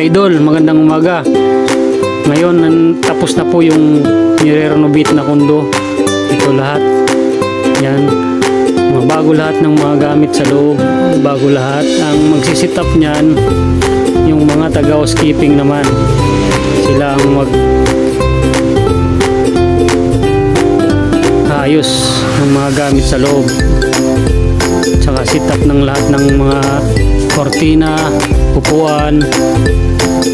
ka-idol, magandang umaga. Ngayon, tapos na po yung nire-renovate na kondo. Ito lahat. Yan. Mga bago lahat ng mga gamit sa loob. Bago lahat. Ang magsisit up niyan, yung mga taga-housekeeping naman. Sila ang mag ayos ng mga gamit sa loob. Tsaka sit up ng lahat ng mga kortina, upuan,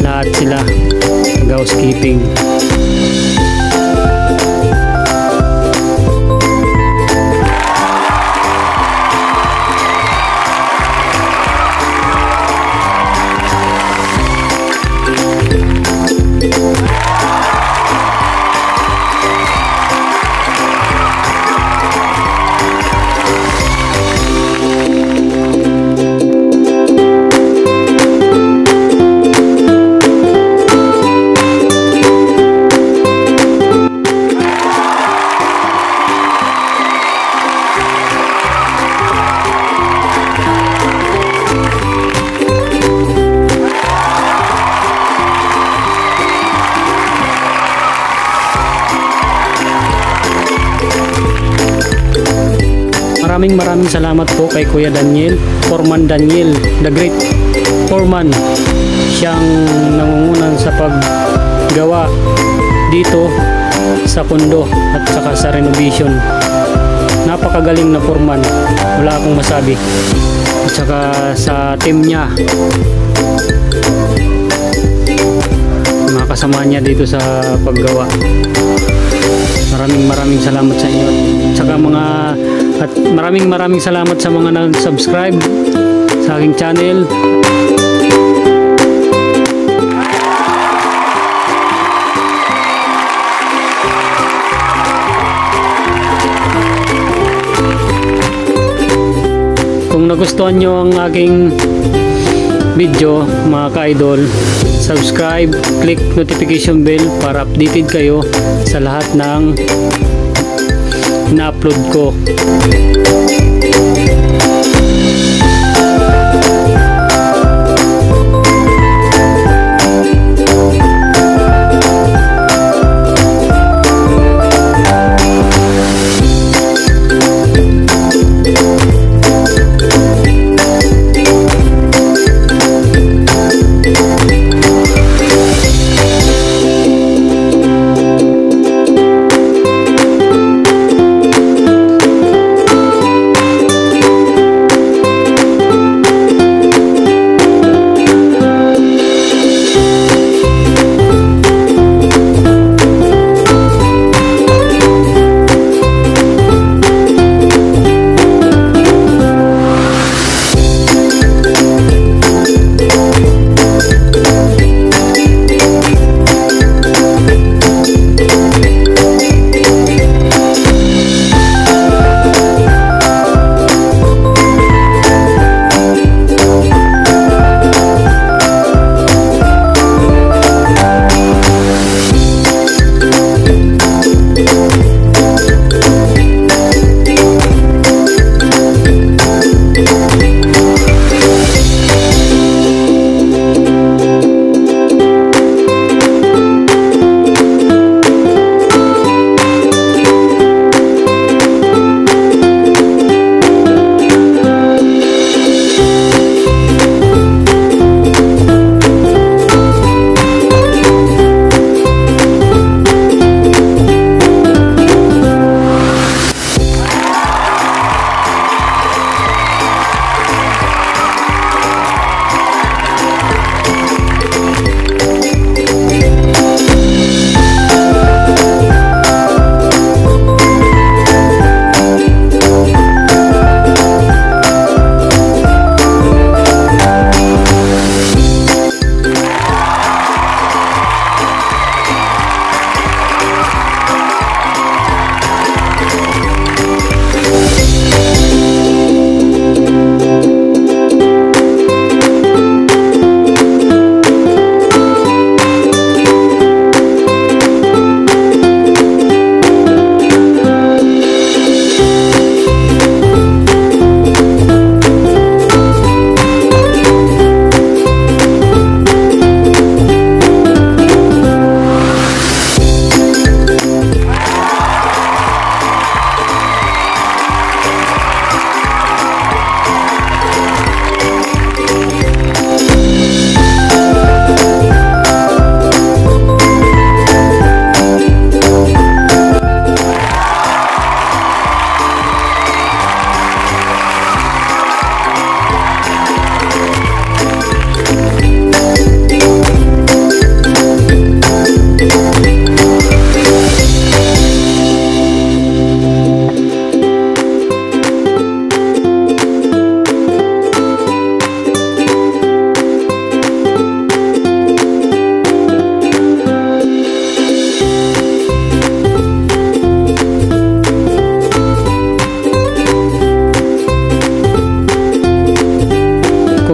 lahat sila housekeeping. Maraming maraming salamat po kay Kuya Daniel, Foreman Daniel, the great Foreman. Siyang nangungunan sa paggawa dito sa kondo at saka sa renovation. Napakagaling na Foreman. Wala akong masabi. At saka sa team niya. Mga kasama niya dito sa paggawa. Maraming maraming salamat sa inyo. At saka mga at maraming maraming salamat sa mga nag-subscribe sa aking channel. Kung nagustuhan nyo ang aking video mga ka-idol subscribe, click notification bell para updated kayo sa lahat ng na-upload ko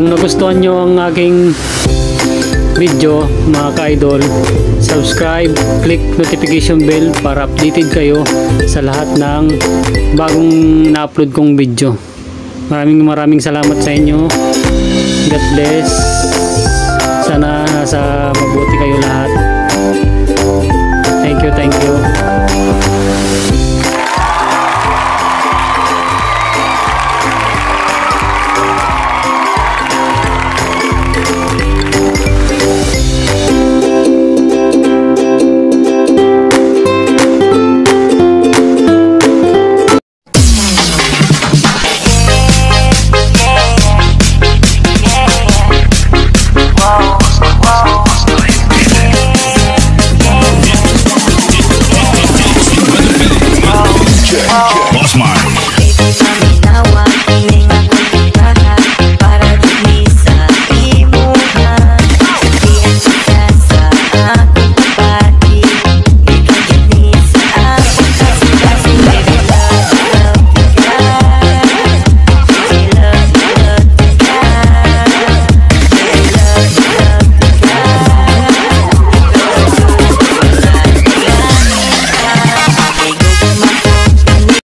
Kung nagustuhan nyo ang aking video mga ka-idol, subscribe, click notification bell para updated kayo sa lahat ng bagong na-upload kong video. Maraming maraming salamat sa inyo. God bless. Sana nasa mabuti kayo lahat. Thank you, thank you.